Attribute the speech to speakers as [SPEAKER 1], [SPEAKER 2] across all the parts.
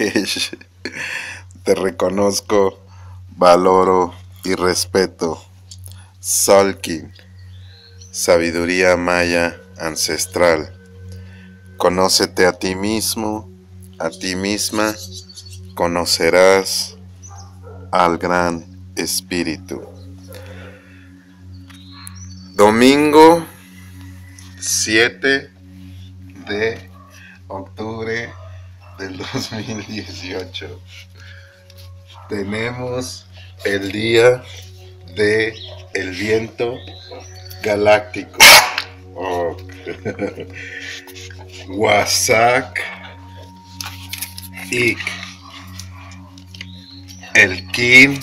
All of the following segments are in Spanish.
[SPEAKER 1] Te reconozco, valoro y respeto. Solkin, sabiduría maya ancestral. Conócete a ti mismo, a ti misma, conocerás al gran espíritu. Domingo 7 de octubre del 2018. Tenemos el día de el viento galáctico. Oh. Wasak Ik. El Kin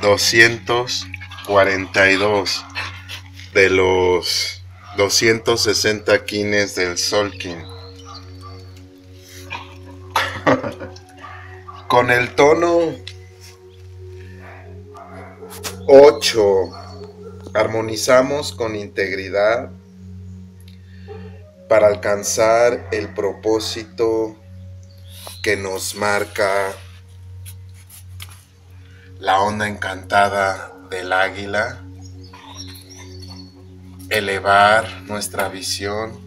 [SPEAKER 1] 242 de los 260 kines del Solkin. Con el tono 8 armonizamos con integridad para alcanzar el propósito que nos marca la onda encantada del águila, elevar nuestra visión,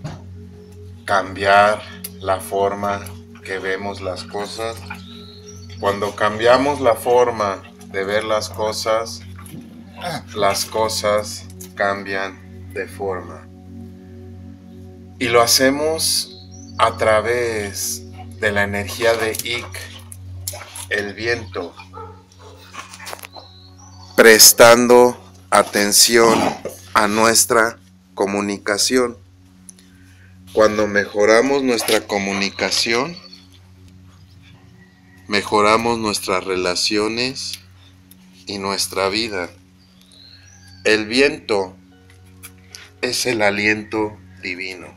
[SPEAKER 1] cambiar la forma que vemos las cosas. Cuando cambiamos la forma de ver las cosas, las cosas cambian de forma. Y lo hacemos a través de la energía de Ik, el viento, prestando atención a nuestra comunicación. Cuando mejoramos nuestra comunicación, mejoramos nuestras relaciones y nuestra vida. El viento es el aliento divino.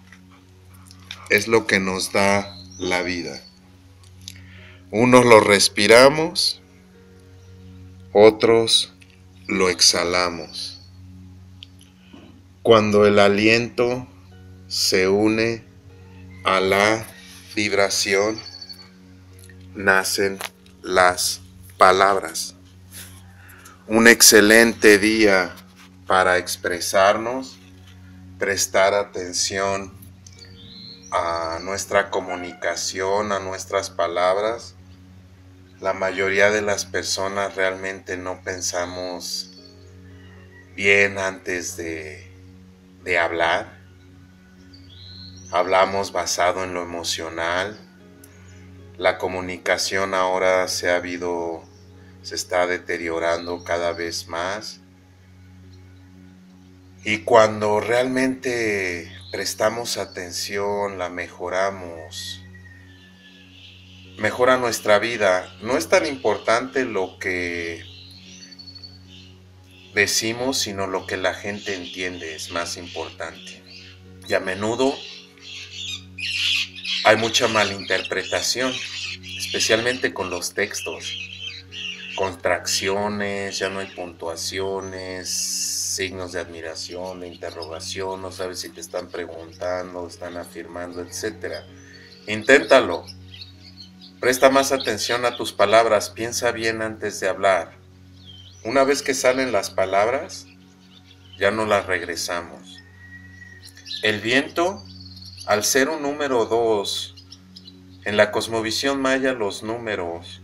[SPEAKER 1] Es lo que nos da la vida. Unos lo respiramos, otros lo exhalamos. Cuando el aliento se une a la vibración, nacen las palabras. Un excelente día para expresarnos, prestar atención a nuestra comunicación, a nuestras palabras. La mayoría de las personas realmente no pensamos bien antes de, de hablar. Hablamos basado en lo emocional. La comunicación ahora se ha habido, se está deteriorando cada vez más. Y cuando realmente prestamos atención, la mejoramos, mejora nuestra vida. No es tan importante lo que decimos, sino lo que la gente entiende es más importante. Y a menudo hay mucha malinterpretación, especialmente con los textos. Contracciones, ya no hay puntuaciones, signos de admiración, de interrogación, no sabes si te están preguntando, están afirmando, etc. Inténtalo. Presta más atención a tus palabras, piensa bien antes de hablar. Una vez que salen las palabras, ya no las regresamos. El viento, al ser un número 2, en la cosmovisión maya los números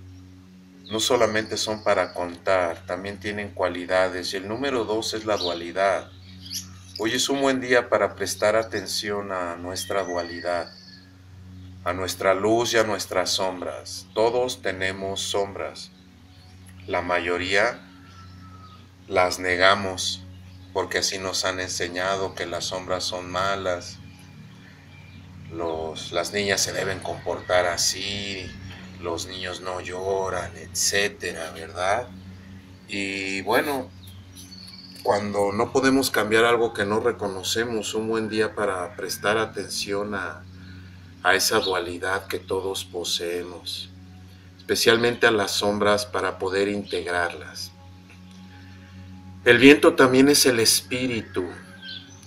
[SPEAKER 1] no solamente son para contar, también tienen cualidades. Y el número dos es la dualidad. Hoy es un buen día para prestar atención a nuestra dualidad, a nuestra luz y a nuestras sombras. Todos tenemos sombras. La mayoría las negamos porque así nos han enseñado que las sombras son malas. Los, las niñas se deben comportar así, los niños no lloran, etcétera, ¿verdad? Y bueno, cuando no podemos cambiar algo que no reconocemos, un buen día para prestar atención a, a esa dualidad que todos poseemos, especialmente a las sombras para poder integrarlas. El viento también es el espíritu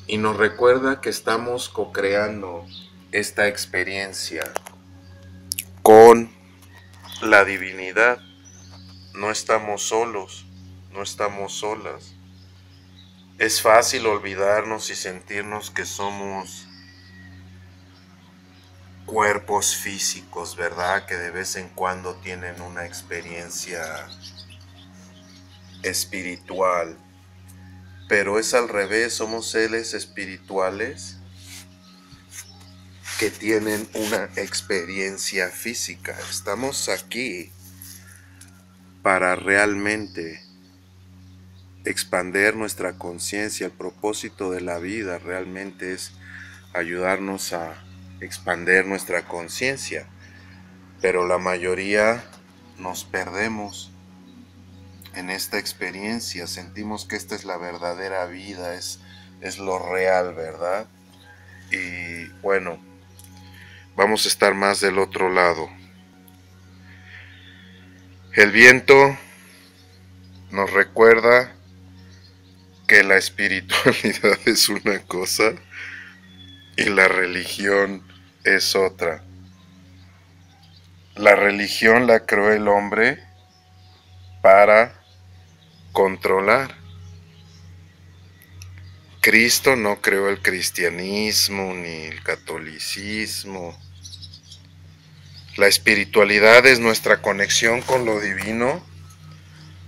[SPEAKER 1] y nos recuerda que estamos co-creando esta experiencia con la divinidad. No estamos solos, no estamos solas. Es fácil olvidarnos y sentirnos que somos cuerpos físicos, ¿verdad? Que de vez en cuando tienen una experiencia espiritual. Pero es al revés, somos seres espirituales que tienen una experiencia física. Estamos aquí para realmente expander nuestra conciencia. El propósito de la vida realmente es ayudarnos a expander nuestra conciencia. Pero la mayoría nos perdemos en esta experiencia. Sentimos que esta es la verdadera vida, es, es lo real, ¿verdad? Y bueno, vamos a estar más del otro lado. El viento nos recuerda que la espiritualidad es una cosa y la religión es otra. La religión la creó el hombre para controlar. Cristo no creó el cristianismo ni el catolicismo. La espiritualidad es nuestra conexión con lo divino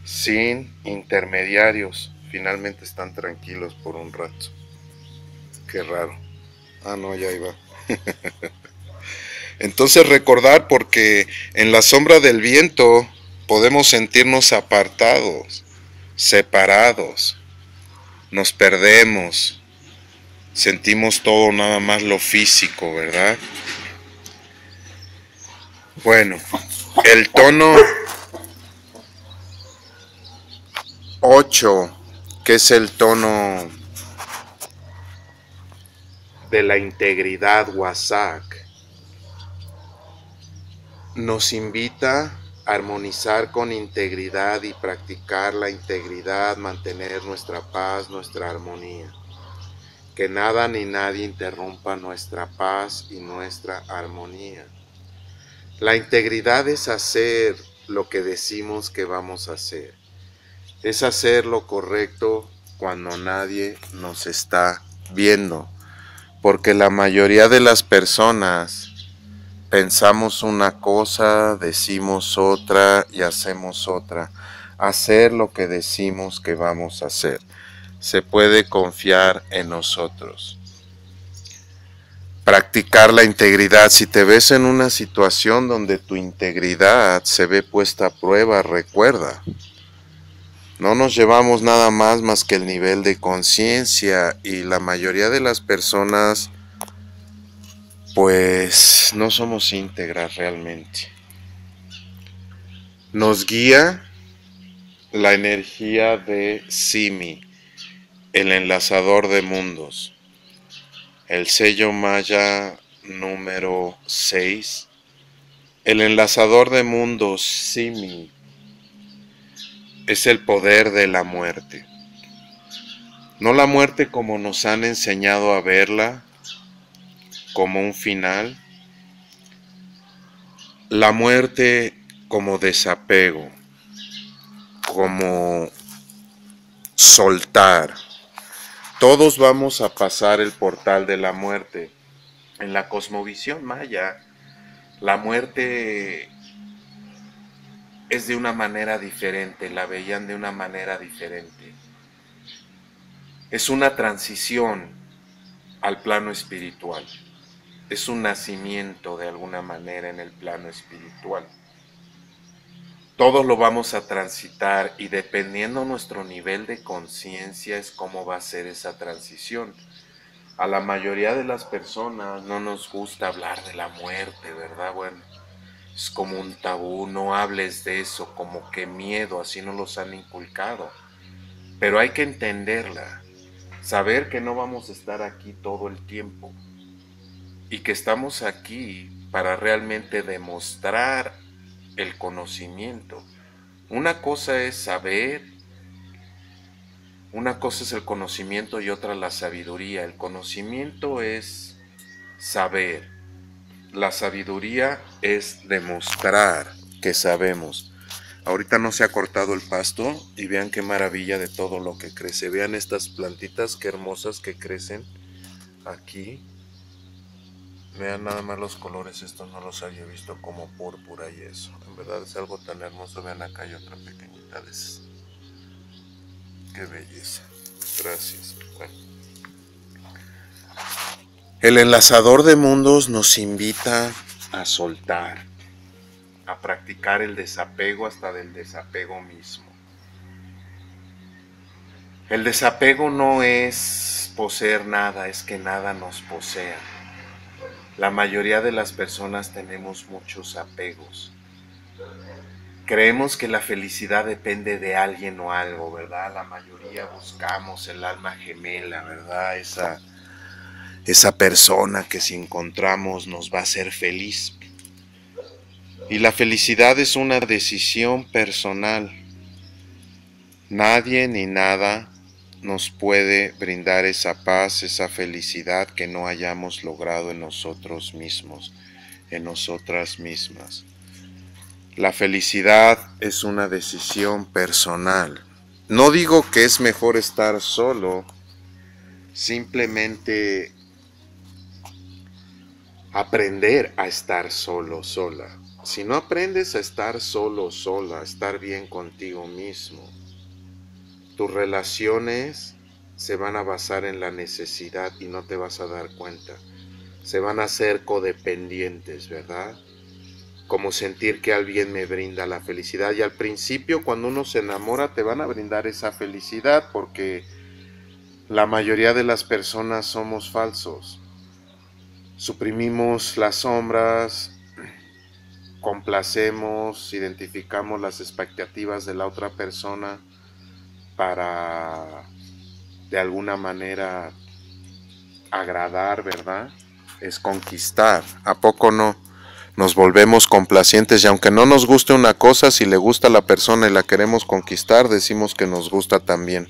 [SPEAKER 1] sin intermediarios. Finalmente están tranquilos por un rato. Qué raro. Ah, no, ya iba. Entonces recordar porque en la sombra del viento podemos sentirnos apartados, separados, nos perdemos, sentimos todo nada más lo físico, ¿verdad? Bueno, el tono 8, que es el tono de la integridad WhatsApp, nos invita a armonizar con integridad y practicar la integridad, mantener nuestra paz, nuestra armonía. Que nada ni nadie interrumpa nuestra paz y nuestra armonía. La integridad es hacer lo que decimos que vamos a hacer. Es hacer lo correcto cuando nadie nos está viendo porque la mayoría de las personas pensamos una cosa, decimos otra y hacemos otra. Hacer lo que decimos que vamos a hacer. Se puede confiar en nosotros. Practicar la integridad. Si te ves en una situación donde tu integridad se ve puesta a prueba, recuerda, no nos llevamos nada más más que el nivel de conciencia y la mayoría de las personas pues no somos íntegras realmente. Nos guía la energía de Simi, el enlazador de mundos, el sello maya número 6, el enlazador de mundos Simi es el poder de la muerte. No la muerte como nos han enseñado a verla, como un final. La muerte como desapego, como soltar. Todos vamos a pasar el portal de la muerte. En la cosmovisión maya, la muerte es de una manera diferente, la veían de una manera diferente. Es una transición al plano espiritual. Es un nacimiento de alguna manera en el plano espiritual. Todos lo vamos a transitar y dependiendo nuestro nivel de conciencia es cómo va a ser esa transición. A la mayoría de las personas no nos gusta hablar de la muerte, ¿verdad? Bueno, es como un tabú, no hables de eso, como que miedo, así nos los han inculcado. Pero hay que entenderla, saber que no vamos a estar aquí todo el tiempo y que estamos aquí para realmente demostrar el conocimiento. Una cosa es saber, una cosa es el conocimiento y otra la sabiduría. El conocimiento es saber la sabiduría es demostrar que sabemos. Ahorita no se ha cortado el pasto y vean qué maravilla de todo lo que crece. Vean estas plantitas, qué hermosas que crecen aquí. Vean nada más los colores, estos no los había visto como púrpura y eso. En verdad es algo tan hermoso. Vean acá hay otra pequeñita de esas. Qué belleza. Gracias. El enlazador de mundos nos invita a soltar, a practicar el desapego hasta del desapego mismo. El desapego no es poseer nada, es que nada nos posea. La mayoría de las personas tenemos muchos apegos. Creemos que la felicidad depende de alguien o algo, ¿verdad? La mayoría buscamos el alma gemela, ¿verdad? Esa, esa persona que si encontramos nos va a hacer feliz. Y la felicidad es una decisión personal. Nadie ni nada nos puede brindar esa paz, esa felicidad que no hayamos logrado en nosotros mismos, en nosotras mismas. La felicidad es una decisión personal. No digo que es mejor estar solo, simplemente aprender a estar solo, sola. Si no aprendes a estar solo, sola, a estar bien contigo mismo, tus relaciones se van a basar en la necesidad y no te vas a dar cuenta. Se van a hacer codependientes, ¿verdad? como sentir que alguien me brinda la felicidad. Y al principio cuando uno se enamora te van a brindar esa felicidad porque la mayoría de las personas somos falsos. Suprimimos las sombras, complacemos, identificamos las expectativas de la otra persona para de alguna manera agradar, ¿verdad? Es conquistar. ¿A poco no? nos volvemos complacientes y aunque no nos guste una cosa, si le gusta a la persona y la queremos conquistar, decimos que nos gusta también.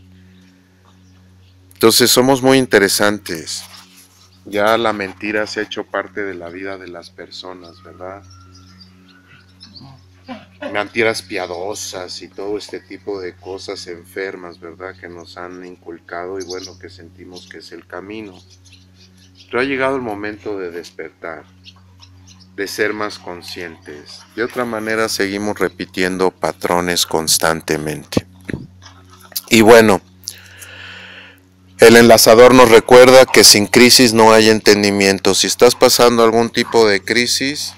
[SPEAKER 1] Entonces somos muy interesantes. Ya la mentira se ha hecho parte de la vida de las personas, ¿verdad? Mentiras piadosas y todo este tipo de cosas enfermas, ¿verdad? Que nos han inculcado y bueno, que sentimos que es el camino. Pero ha llegado el momento de despertar de ser más conscientes. De otra manera seguimos repitiendo patrones constantemente. Y bueno, el enlazador nos recuerda que sin crisis no hay entendimiento. Si estás pasando algún tipo de crisis,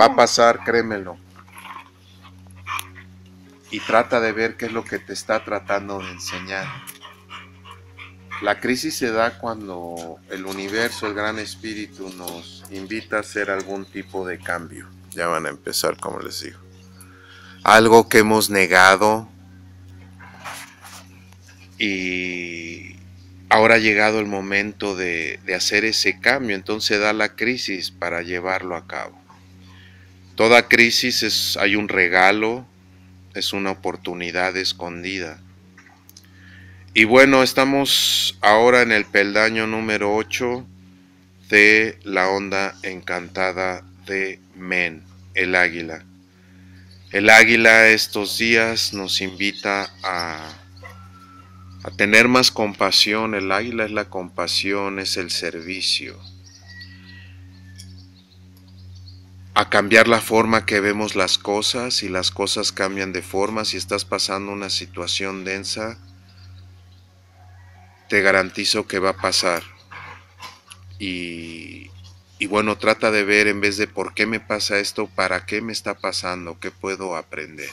[SPEAKER 1] va a pasar, créemelo. Y trata de ver qué es lo que te está tratando de enseñar. La crisis se da cuando el universo, el gran espíritu nos invita a hacer algún tipo de cambio. Ya van a empezar, como les digo. Algo que hemos negado y ahora ha llegado el momento de, hacer ese cambio. Entonces da la crisis para llevarlo a cabo. Toda crisis es, hay un regalo, es una oportunidad escondida y bueno, estamos ahora en el peldaño número 8 de la onda encantada de Men, el águila. El águila estos días nos invita a, a tener más compasión. El águila es la compasión, es el servicio. A cambiar la forma que vemos las cosas y las cosas cambian de forma. Si estás pasando una situación densa, te garantizo que va a pasar. Y, y bueno, trata de ver en vez de por qué me pasa esto, para qué me está pasando, qué puedo aprender.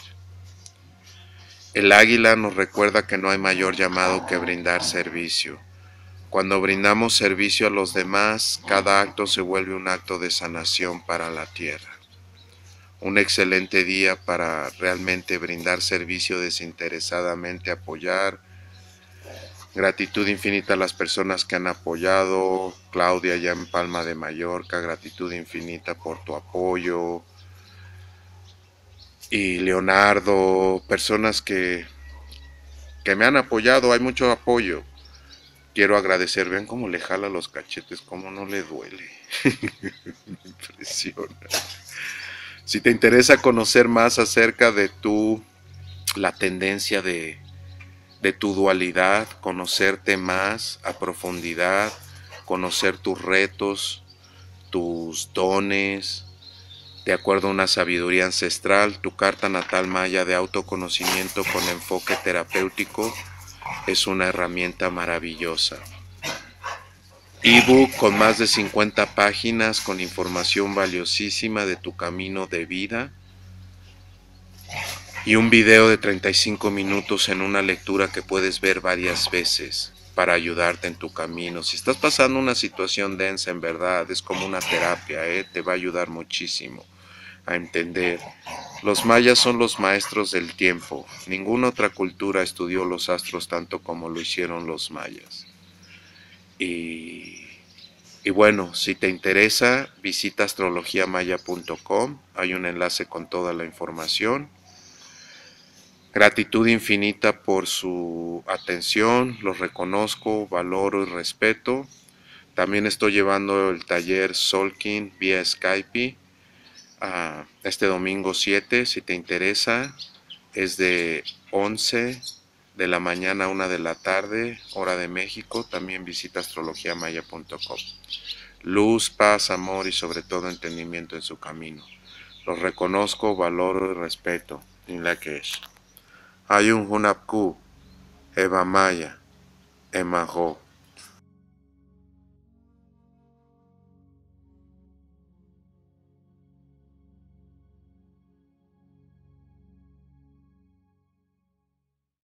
[SPEAKER 1] El águila nos recuerda que no hay mayor llamado que brindar servicio. Cuando brindamos servicio a los demás, cada acto se vuelve un acto de sanación para la tierra. Un excelente día para realmente brindar servicio desinteresadamente, apoyar, Gratitud infinita a las personas que han apoyado. Claudia ya en Palma de Mallorca, gratitud infinita por tu apoyo. Y Leonardo, personas que, que me han apoyado, hay mucho apoyo. Quiero agradecer, ven cómo le jala los cachetes, cómo no le duele. me impresiona. Si te interesa conocer más acerca de tu, la tendencia de, de tu dualidad, conocerte más a profundidad, conocer tus retos, tus dones, de acuerdo a una sabiduría ancestral, tu carta natal maya de autoconocimiento con enfoque terapéutico es una herramienta maravillosa. Ebook con más de 50 páginas con información valiosísima de tu camino de vida y un video de 35 minutos en una lectura que puedes ver varias veces para ayudarte en tu camino. Si estás pasando una situación densa, en verdad, es como una terapia, ¿eh? te va a ayudar muchísimo a entender. Los mayas son los maestros del tiempo. Ninguna otra cultura estudió los astros tanto como lo hicieron los mayas. Y, y bueno, si te interesa, visita astrologiamaya.com. Hay un enlace con toda la información. Gratitud infinita por su atención, los reconozco, valoro y respeto. También estoy llevando el taller Solkin vía Skype este domingo 7, si te interesa. Es de 11 de la mañana a 1 de la tarde, hora de México. También visita astrologiamaya.com. Luz, paz, amor y sobre todo entendimiento en su camino. Los reconozco, valoro y respeto. En la que es. Hay un Hunapku, Eva Maya, Emajo.